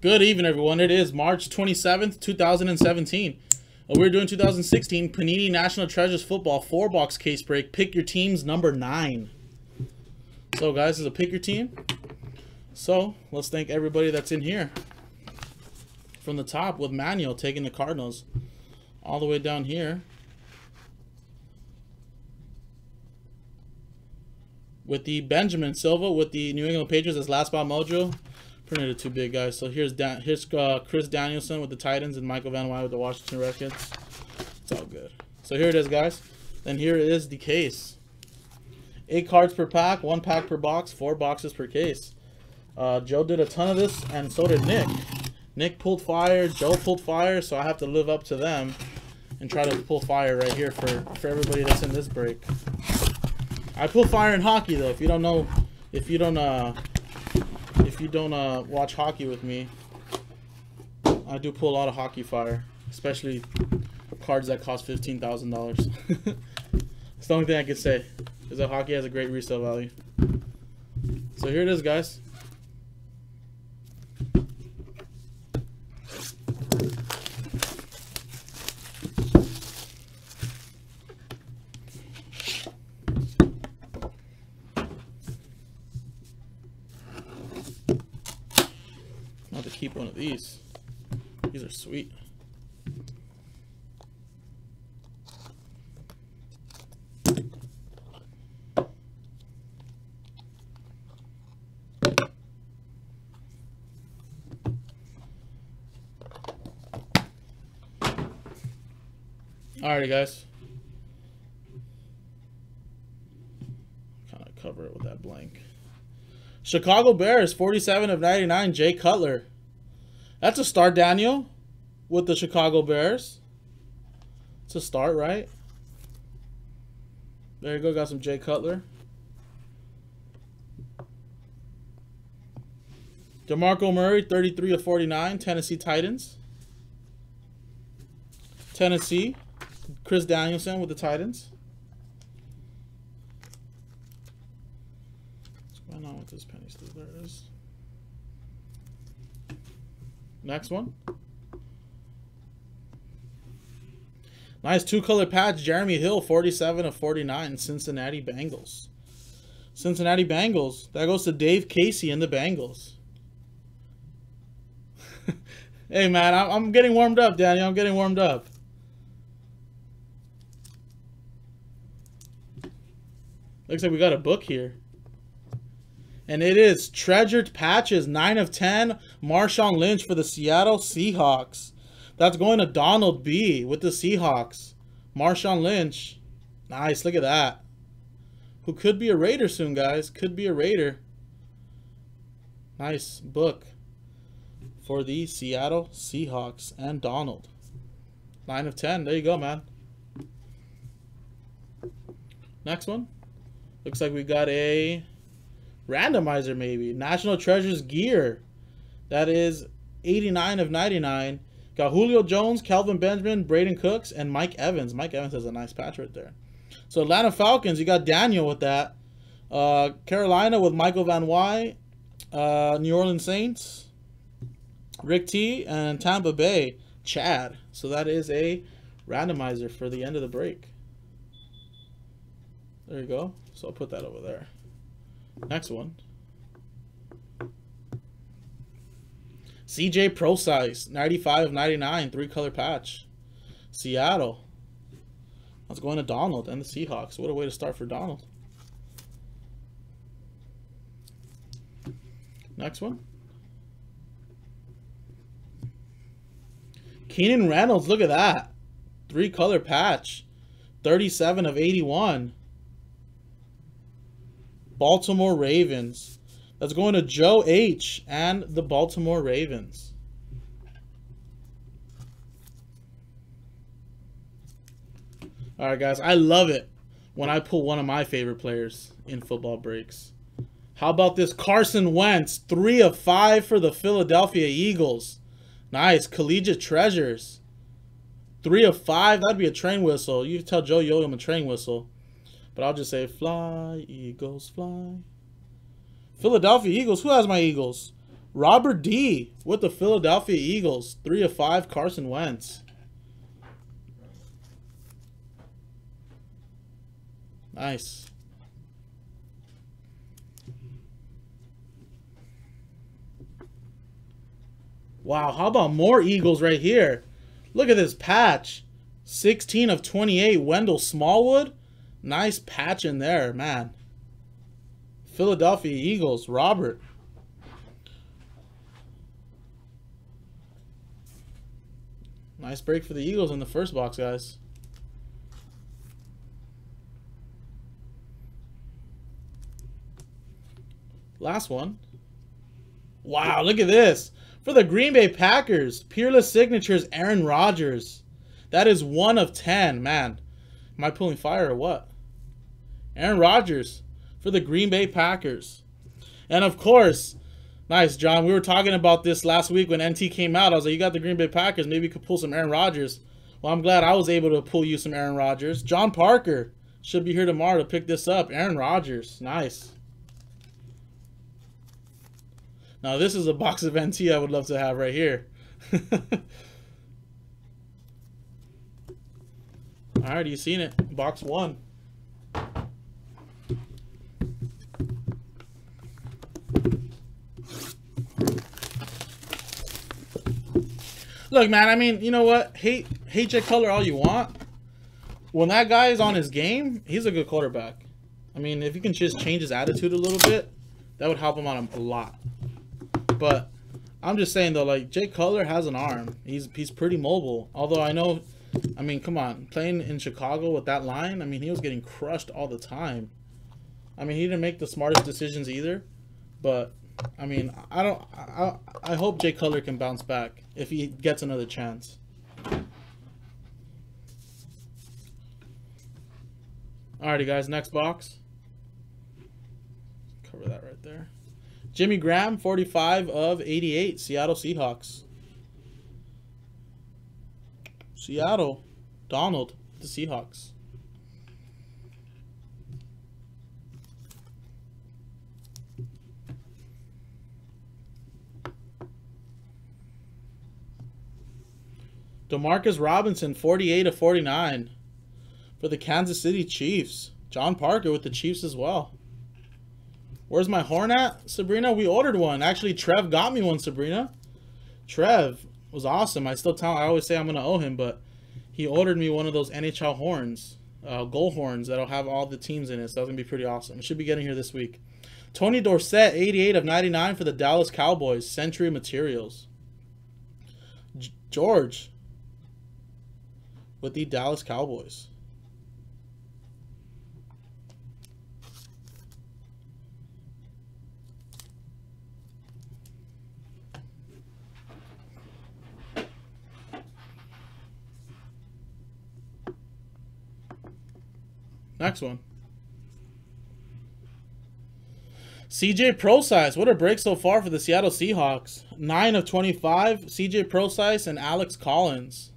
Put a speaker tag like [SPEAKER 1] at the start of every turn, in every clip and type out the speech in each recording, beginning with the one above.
[SPEAKER 1] Good evening, everyone. It is March 27th, 2017. Uh, we're doing 2016 Panini National Treasures Football 4-box case break. Pick your teams number 9. So, guys, this is a pick your team. So, let's thank everybody that's in here. From the top with Manuel taking the Cardinals. All the way down here. With the Benjamin Silva with the New England Patriots as last spot mojo. Printed it too big, guys. So here's Dan here's uh, Chris Danielson with the Titans and Michael Van Wy with the Washington Redskins. It's all good. So here it is, guys. Then here is the case. Eight cards per pack, one pack per box, four boxes per case. Uh, Joe did a ton of this, and so did Nick. Nick pulled fire, Joe pulled fire, so I have to live up to them and try to pull fire right here for, for everybody that's in this break. I pull fire in hockey, though. If you don't know, if you don't uh, if you don't uh, watch hockey with me, I do pull a lot of hockey fire, especially cards that cost fifteen thousand dollars. It's the only thing I can say, is that hockey has a great resale value. So here it is, guys. I'll have to keep one of these. These are sweet. Alrighty, guys. Kind of cover it with that blank. Chicago Bears, 47 of 99, Jay Cutler. That's a start, Daniel, with the Chicago Bears. It's a start, right? There you go, got some Jay Cutler. DeMarco Murray, 33 of 49, Tennessee Titans. Tennessee, Chris Danielson with the Titans. What's going on with this penny sleeve? Next one. Nice two-color patch. Jeremy Hill, 47 of 49, Cincinnati Bengals. Cincinnati Bengals. That goes to Dave Casey and the Bengals. hey, man, I'm, I'm getting warmed up, Daniel. I'm getting warmed up. Looks like we got a book here. And it is Treasured Patches, 9 of 10. Marshawn Lynch for the Seattle Seahawks. That's going to Donald B with the Seahawks. Marshawn Lynch. Nice, look at that. Who could be a Raider soon, guys. Could be a Raider. Nice book for the Seattle Seahawks and Donald. 9 of 10. There you go, man. Next one. Looks like we got a randomizer maybe. National Treasures gear. That is 89 of 99. Got Julio Jones, Kelvin Benjamin, Brandin Cooks, and Mike Evans. Mike Evans has a nice patch right there. So Atlanta Falcons, you got Daniel with that. Uh, Carolina with Michael Van Wy. Uh, New Orleans Saints. Rick T. And Tampa Bay, Chad. So that is a randomizer for the end of the break. There you go. So I'll put that over there. Next one. CJ Prosise, 95 of 99, three color patch. Seattle. That's going to Donald and the Seahawks. What a way to start for Donald. Next one. Keenan Reynolds, look at that. Three color patch. 37 of 81. Baltimore Ravens. That's going to Joe H. and the Baltimore Ravens. All right, guys. I love it when I pull one of my favorite players in football breaks. How about this Carson Wentz? Three of five for the Philadelphia Eagles. Nice. Collegiate Treasures. Three of five. That'd be a train whistle. You tell Joe Yo I'm a train whistle. But I'll just say, fly, Eagles, fly. Philadelphia Eagles. Who has my Eagles? Robert D with the Philadelphia Eagles. 3 of 5, Carson Wentz. Nice. Wow, how about more Eagles right here? Look at this patch. 16 of 28, Wendell Smallwood. Nice patch in there, man. Philadelphia Eagles, Robert. Nice break for the Eagles in the first box, guys. Last one. Wow, look at this. For the Green Bay Packers, Peerless Signatures, Aaron Rodgers. That is one of ten. Man, am I pulling fire or what? Aaron Rodgers for the Green Bay Packers. And of course, nice, John. We were talking about this last week when NT came out. I was like, you got the Green Bay Packers. Maybe you could pull some Aaron Rodgers. Well, I'm glad I was able to pull you some Aaron Rodgers. John Parker should be here tomorrow to pick this up. Aaron Rodgers. Nice. Now, this is a box of NT I would love to have right here. Alright, you seen it. Box one. Look, man, I mean, you know what? Hate hate Jay Cutler all you want. When that guy is on his game, he's a good quarterback. I mean, if you can just change his attitude a little bit, that would help him out a lot. But I'm just saying though, like Jay Cutler has an arm. He's he's pretty mobile. Although I know, I mean, come on, playing in Chicago with that line, I mean, he was getting crushed all the time. I mean, he didn't make the smartest decisions either. But I mean, I don't. I I hope Jay Cutler can bounce back if he gets another chance. Alrighty, guys. Next box. Cover that right there. Jimmy Graham, 45 of 88, Seattle Seahawks. Seattle, Donald, the Seahawks. Demarcus Robinson, 48 of 49 for the Kansas City Chiefs. John Parker with the Chiefs as well. Where's my horn at, Sabrina? We ordered one. Actually, Trev got me one, Sabrina. Trev was awesome. I still tell I always say I'm going to owe him, but he ordered me one of those NHL horns, uh, goal horns that'll have all the teams in it. So that's going to be pretty awesome. Should be getting here this week. Tony Dorsett, 88 of 99 for the Dallas Cowboys. Century Materials. G George with the Dallas Cowboys. Next one. CJ Prosise. What a break so far for the Seattle Seahawks. 9 of 25. CJ Prosise and Alex Collins.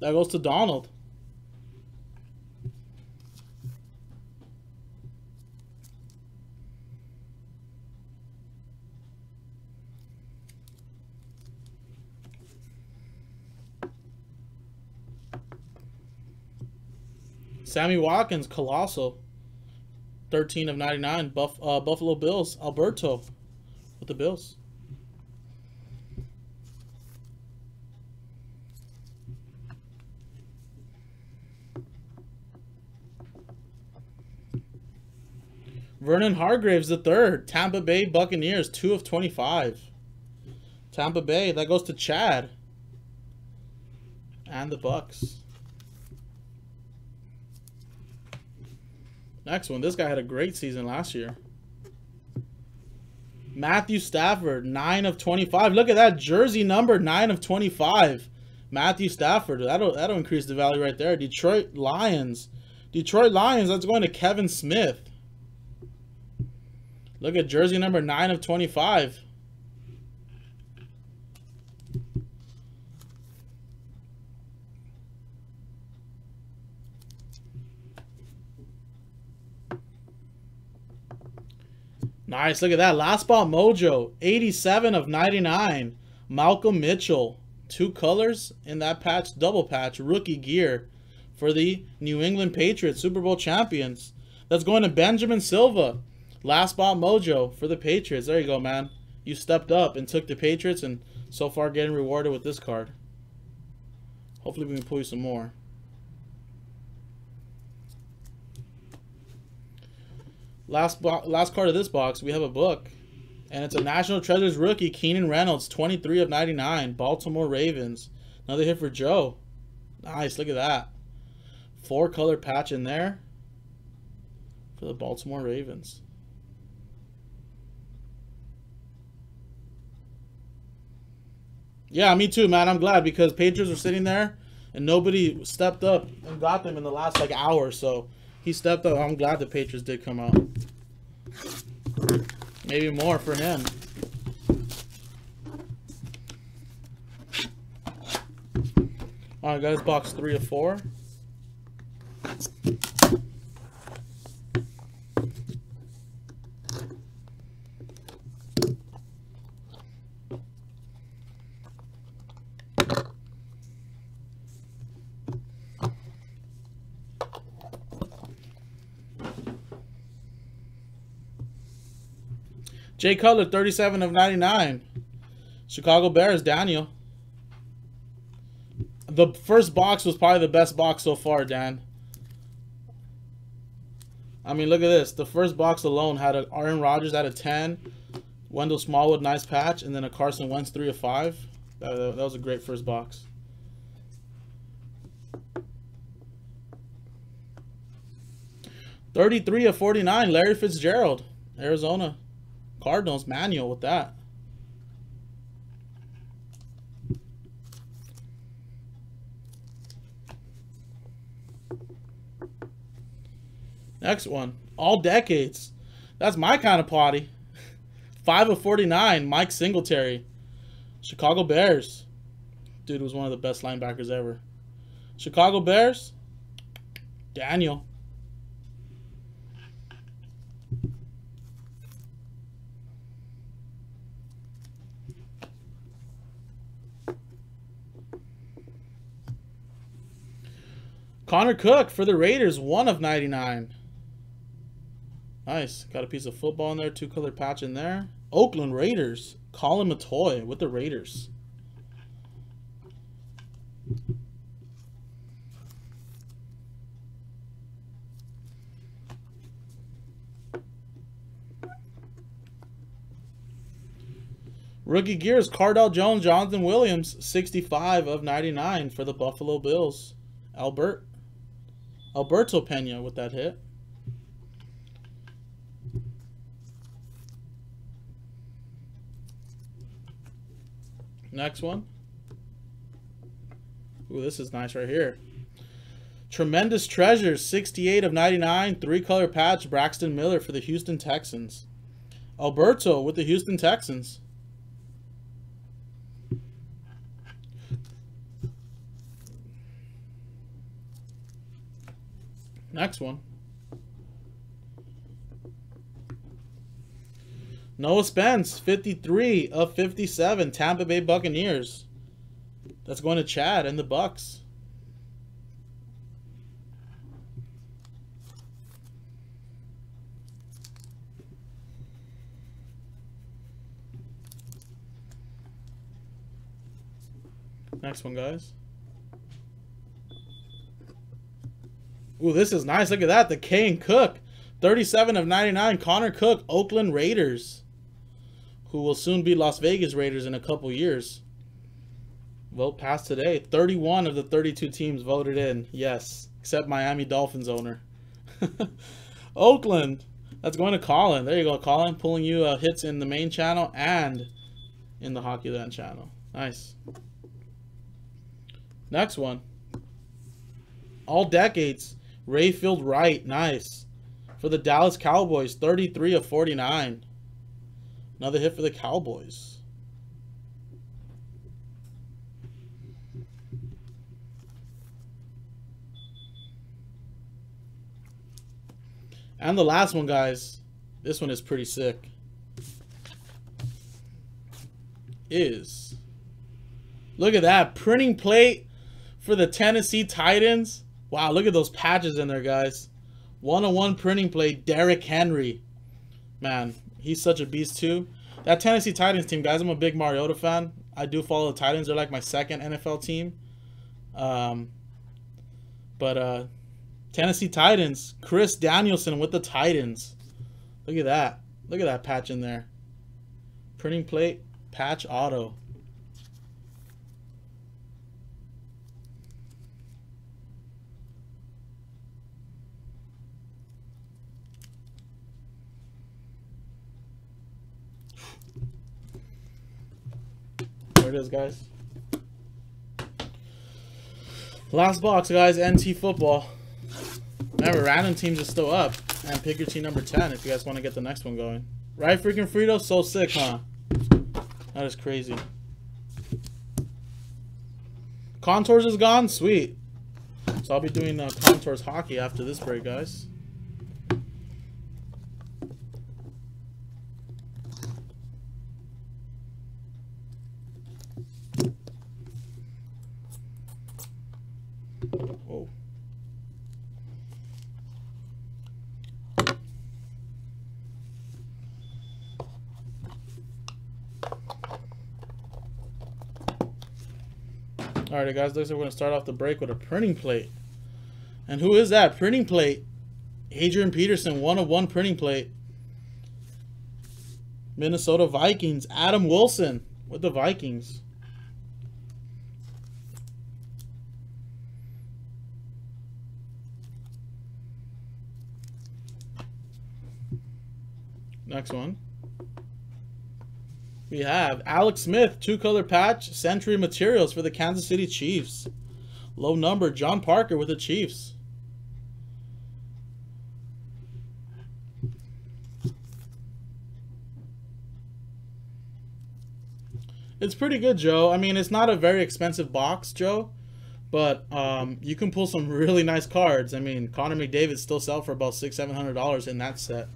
[SPEAKER 1] That goes to Donald. Sammy Watkins, Colossal. 13 of 99. Buff, uh, Buffalo Bills. Alberto with the Bills. Vernon Hargreaves the third. Tampa Bay Buccaneers, 2 of 25. Tampa Bay, that goes to Chad. And the Bucks. Next one. This guy had a great season last year. Matthew Stafford, 9 of 25. Look at that jersey number, 9 of 25. Matthew Stafford. That'll, that'll increase the value right there. Detroit Lions. Detroit Lions, that's going to Kevin Smith. Look at jersey number 9 of 25. Nice. Look at that. Last spot mojo. 87 of 99. Malcolm Mitchell. Two colors in that patch. Double patch. Rookie gear for the New England Patriots. Super Bowl champions. That's going to Benjamin Silva. Last spot mojo for the Patriots. There you go, man. You stepped up and took the Patriots and so far getting rewarded with this card. Hopefully we can pull you some more. Last last card of this box, we have a book. And it's a National Treasures rookie, Keenan Reynolds, 23 of 99, Baltimore Ravens. Another hit for Joe. Nice, look at that. Four color patch in there for the Baltimore Ravens. Yeah, me too, man. I'm glad because Patriots were sitting there and nobody stepped up and got them in the last like hour. So he stepped up. I'm glad the Patriots did come out. Maybe more for him. All right, guys, box three of four. Jay Cutler, 37 of 99. Chicago Bears, Daniel. The first box was probably the best box so far, Dan. I mean, look at this. The first box alone had an Aaron Rodgers at a 10. Wendell Smallwood, nice patch. And then a Carson Wentz, 3 of 5. That, that was a great first box. Thirty-three of forty-nine. Larry Fitzgerald, Arizona. Cardinals Manuel with that. Next one. All decades. That's my kind of potty. 5 of 49. Mike Singletary. Chicago Bears. Dude was one of the best linebackers ever. Chicago Bears. Daniel. Connor Cook for the Raiders, 1 of 99. Nice. Got a piece of football in there, two color patch in there. Oakland Raiders, Colin Matoy with the Raiders. Rookie gears, Cardale Jones, Jonathan Williams, 65 of 99 for the Buffalo Bills. Albert. Alberto Pena with that hit. Next one. Ooh, this is nice right here. Tremendous Treasures, 68 of 99, three-color patch, Braxton Miller for the Houston Texans. Alberto with the Houston Texans. Next one. Noah Spence, 53 of 57, Tampa Bay Buccaneers. That's going to Chad and the Bucks. Next one, guys. Ooh, this is nice. Look at that. The Kane Cook. 37 of 99. Connor Cook, Oakland Raiders. Who will soon be Las Vegas Raiders in a couple years. Vote passed today. 31 of the 32 teams voted in. Yes. Except Miami Dolphins owner. Oakland. That's going to Colin. There you go, Colin. Pulling you uh, hits in the main channel and in the Hockey Land channel. Nice. Next one. All decades. Rayfield Wright, nice. For the Dallas Cowboys, 33 of 49. Another hit for the Cowboys. And the last one, guys. This one is pretty sick. Is. Look at that. Printing plate for the Tennessee Titans. Wow, look at those patches in there, guys. One-on-one printing plate, Derrick Henry. Man, he's such a beast too. That Tennessee Titans team, guys, I'm a big Mariota fan. I do follow the Titans. They're like my second NFL team. Um, but uh, Tennessee Titans, Chris Danielson with the Titans. Look at that. Look at that patch in there. Printing plate, patch auto. There it is, guys. Last box, guys. NT football. Remember, random teams are still up. And pick your team number 10 if you guys want to get the next one going. Right, freaking Frito? So sick, huh? That is crazy. Contours is gone? Sweet. So I'll be doing uh, Contours hockey after this break, guys. Guys, looks like we're going to start off the break with a printing plate. And who is that? Printing plate. Adrian Peterson, one of one printing plate. Minnesota Vikings. Adam Wilson with the Vikings. Next one. We have Alex Smith, two-color patch, Century Materials for the Kansas City Chiefs. Low number, John Parker with the Chiefs. It's pretty good, Joe. I mean, it's not a very expensive box, Joe, but um, you can pull some really nice cards. I mean, Connor McDavid still sell for about six, seven hundred dollars in that set.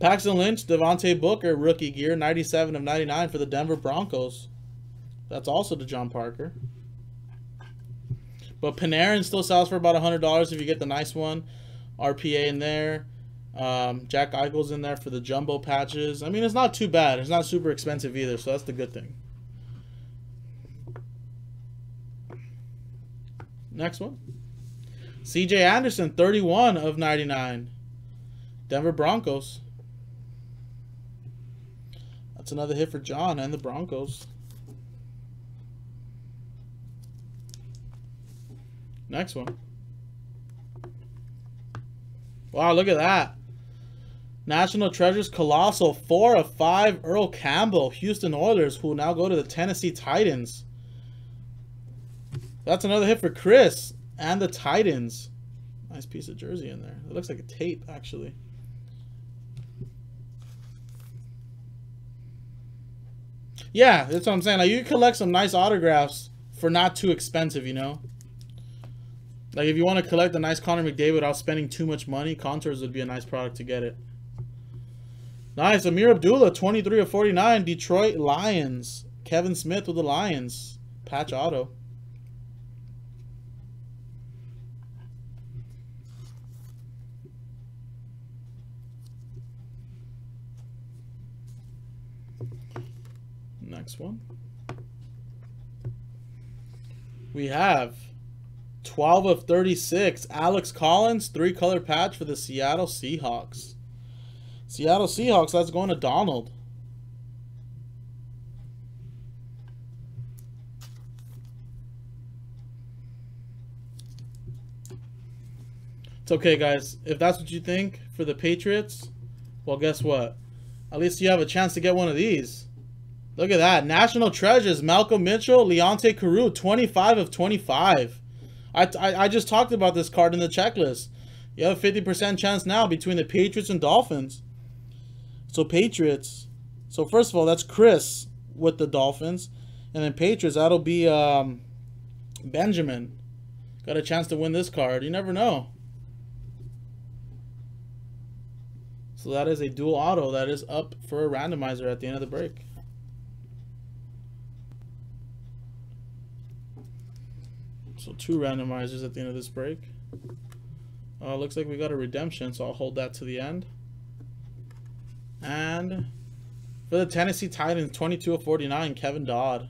[SPEAKER 1] Paxton Lynch, Devontae Booker, rookie gear, 97 of 99 for the Denver Broncos. That's also to John Parker. But Panarin still sells for about $100 if you get the nice one. RPA in there. Um, Jack Eichel's in there for the jumbo patches. I mean, it's not too bad. It's not super expensive either, so that's the good thing. Next one. CJ Anderson, 31 of 99. Denver Broncos. Another hit for John and the Broncos. Next one. Wow, look at that. National Treasures Colossal, 4 of 5, Earl Campbell, Houston Oilers, who now go to the Tennessee Titans. That's another hit for Chris and the Titans. Nice piece of jersey in there. It looks like a tape, actually. Yeah, that's what I'm saying. Like you collect some nice autographs for not too expensive, you know. Like if you want to collect a nice Connor McDavid without spending too much money, Contours would be a nice product to get it. Nice, Amir Abdullah, 23 of 49, Detroit Lions. Kevin Smith with the Lions. Patch auto. Next one. We have 12 of 36. Alex Collins, three color patch for the Seattle Seahawks. Seattle Seahawks, that's going to Donald. It's okay, guys. If that's what you think for the Patriots, well, guess what? At least you have a chance to get one of these. Look at that. National Treasures. Malcolm Mitchell, Leonte Carroo, 25 of 25. I, I, I just talked about this card in the checklist. You have a 50% chance now between the Patriots and Dolphins. So Patriots. So first of all, that's Chris with the Dolphins. And then Patriots, that'll be um, Benjamin. Got a chance to win this card. You never know. So that is a dual auto that is up for a randomizer at the end of the break. So two randomizers at the end of this break. Uh, looks like we got a redemption, so I'll hold that to the end. And for the Tennessee Titans, 22 of 49, Kevin Dodd.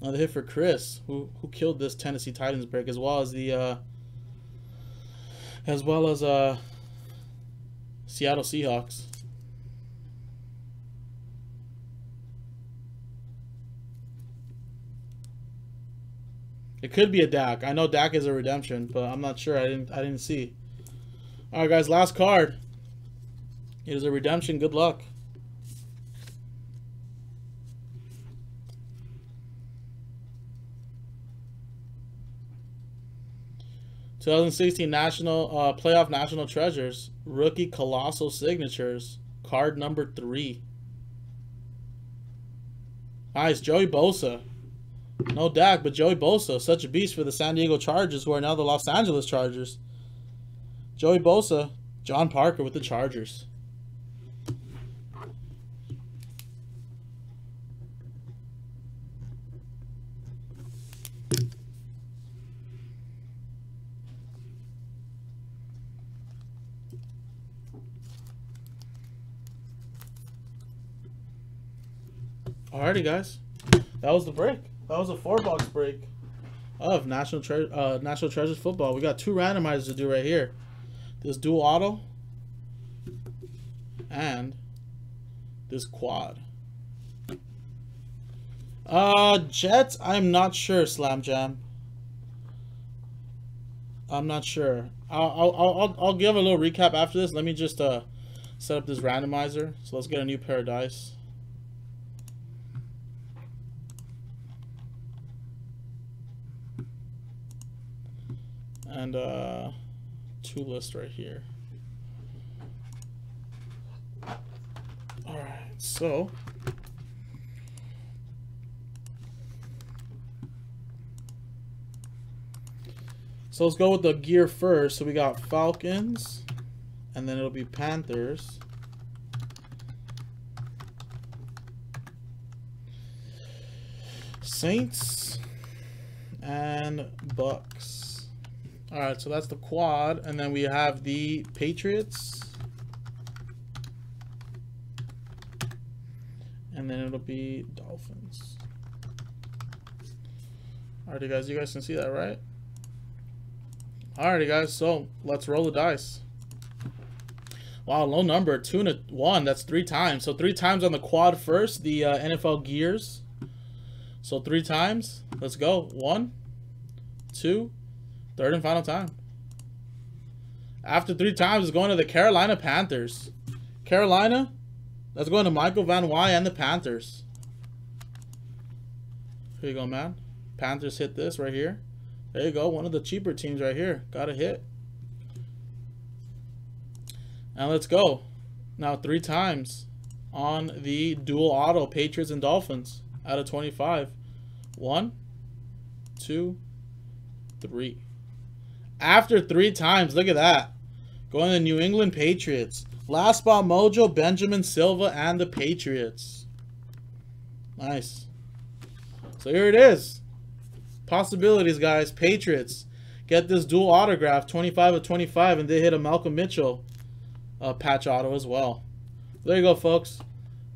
[SPEAKER 1] Another hit for Chris, who who killed this Tennessee Titans break, as well as the uh, as well as uh, Seattle Seahawks. It could be a Dak. I know Dak is a redemption, but I'm not sure. I didn't I didn't see. All right, guys, last card. It is a redemption. Good luck. 2016 National uh, Playoff National Treasures Rookie Colossal Signatures Card number three. Nice, Joey Bosa. No Dak, but Joey Bosa, such a beast for the San Diego Chargers, who are now the Los Angeles Chargers. Joey Bosa, John Parker with the Chargers. Alrighty, guys. That was the break. That was a four box break of National Tre uh, National Treasures football. We got two randomizers to do right here. This dual auto and this quad. Uh, Jets, I'm not sure, Slam Jam. I'm not sure. I'll, I'll, I'll, I'll give a little recap after this. Let me just uh, set up this randomizer. So let's get a new pair of dice. And uh, two lists right here. All right, so so let's go with the gear first. So we got Falcons, and then it'll be Panthers. Saints and Bucks. All right, so that's the quad, and then we have the Patriots. And then it'll be Dolphins. Alrighty, guys, you guys can see that, right? Alrighty, guys, so let's roll the dice. Wow, low number, two and a one. That's three times. So three times on the quad first, the uh, NFL gears. So three times. Let's go. One, two, Third and final time. After three times, it's going to the Carolina Panthers. Carolina, that's going to Michael Van Wy and the Panthers. Here you go, man. Panthers hit this right here. There you go. One of the cheaper teams right here. Got a hit. And let's go. Now three times on the dual auto Patriots and Dolphins out of 25. One, two, three. After three times, look at that. Going to the New England Patriots. Last spot mojo, Benjamin Silva, and the Patriots. Nice. So here it is. Possibilities, guys. Patriots. Get this dual autograph, 25 of 25, and they hit a Malcolm Mitchell uh, patch auto as well. There you go, folks.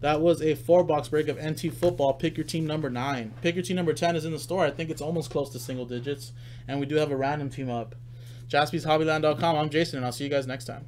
[SPEAKER 1] That was a four-box break of NT Football. Pick your team number 9. Pick your team number 10 is in the store. I think it's almost close to single digits. And we do have a random team up. JaspysHobbyland.com. I'm Jason, and I'll see you guys next time.